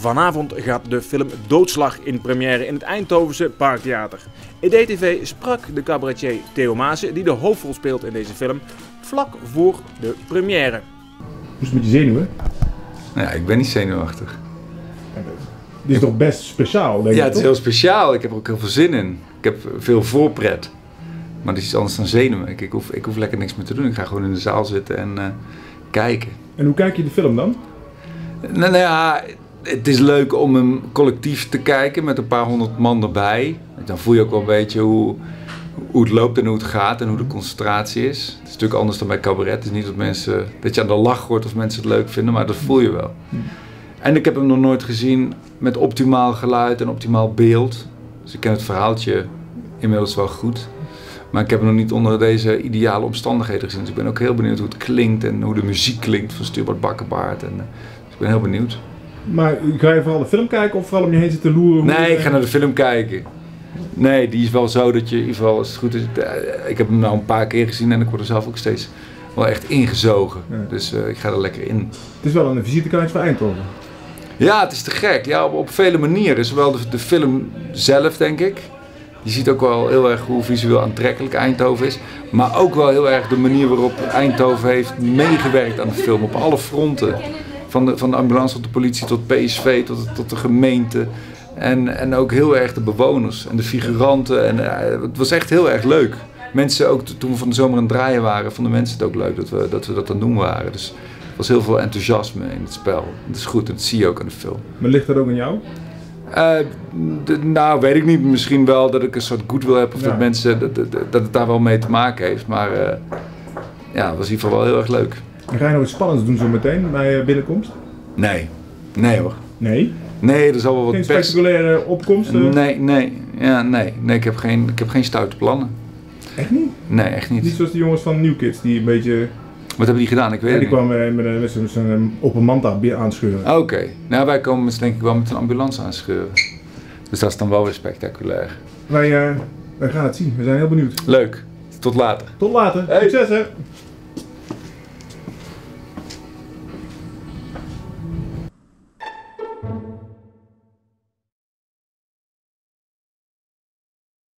Vanavond gaat de film Doodslag in première in het Eindhovense Parktheater. In DTV sprak de cabaretier Theo Maassen, die de hoofdrol speelt in deze film, vlak voor de première. Hoe is het met je zenuwen? Nou ja, ik ben niet zenuwachtig. Dit is toch best speciaal, denk Ja, ik, het is heel speciaal. Ik heb er ook heel veel zin in. Ik heb veel voorpret. Maar het is iets anders dan zenuwen. Ik, ik, hoef, ik hoef lekker niks meer te doen. Ik ga gewoon in de zaal zitten en eh, kijken. En hoe kijk je de film dan? Nou, nou ja, het is leuk om hem collectief te kijken met een paar honderd man erbij. Dan voel je ook wel een beetje hoe, hoe het loopt en hoe het gaat en hoe de concentratie is. Het is natuurlijk anders dan bij cabaret. Het is niet dat, mensen, dat je aan de lach hoort of mensen het leuk vinden, maar dat voel je wel. En ik heb hem nog nooit gezien met optimaal geluid en optimaal beeld. Dus ik ken het verhaaltje inmiddels wel goed. Maar ik heb hem nog niet onder deze ideale omstandigheden gezien. Dus ik ben ook heel benieuwd hoe het klinkt en hoe de muziek klinkt van Stuart Bakkenbaard. En, eh, dus ik ben heel benieuwd. Maar ga je vooral de film kijken of vooral om je heen zitten loeren? Nee, ik ga naar de film kijken. Nee, die is wel zo dat je in ieder geval, als het goed is, eh, ik heb hem nou een paar keer gezien en ik word er zelf ook steeds wel echt ingezogen. Ja. Dus eh, ik ga er lekker in. Het is wel een visitekaartje voor Eindhoven. Ja, het is te gek. Ja, op, op vele manieren. Zowel de, de film zelf, denk ik. Je ziet ook wel heel erg hoe visueel aantrekkelijk Eindhoven is. Maar ook wel heel erg de manier waarop Eindhoven heeft meegewerkt aan de film. Op alle fronten. Van de, van de ambulance tot de politie, tot PSV, tot, tot de gemeente. En, en ook heel erg de bewoners en de figuranten. En, eh, het was echt heel erg leuk. Mensen ook toen we van de zomer aan het draaien waren, vonden mensen het ook leuk dat we dat, we dat aan het doen waren. Dus er was heel veel enthousiasme in het spel. Dat is goed, en dat zie je ook aan de film. Maar ligt dat ook aan jou? Eh, nou, weet ik niet. Misschien wel dat ik een soort goodwill heb of Ja. dat mensen dat, dat, dat het daar wel mee te maken heeft. Maar eh, ja, het was in ieder geval wel heel erg leuk. Ga je nog iets spannends doen zo meteen bij je binnenkomst? Nee, nee hoor. Nee? Nee, er zal wel Geen wat pers. spectaculaire opkomsten? Nee, nee, ja, nee, nee. Ik heb geen, ik heb geen stoute plannen. Echt niet? Nee, echt Niet niet. zoals die jongens van New Kids die een beetje... Wat hebben die gedaan? Ik weet Ja, het die niet. kwamen met, een- met, zo'n- zo'n open manta aanscheuren. Oké. Nou, wij komen dus denk ik wel met een ambulance aanscheuren. Dus dat is dan wel weer spectaculair. Wij, eh, wij gaan het zien. We zijn heel benieuwd. Leuk. Tot later. Tot later. Hey. Succes hè!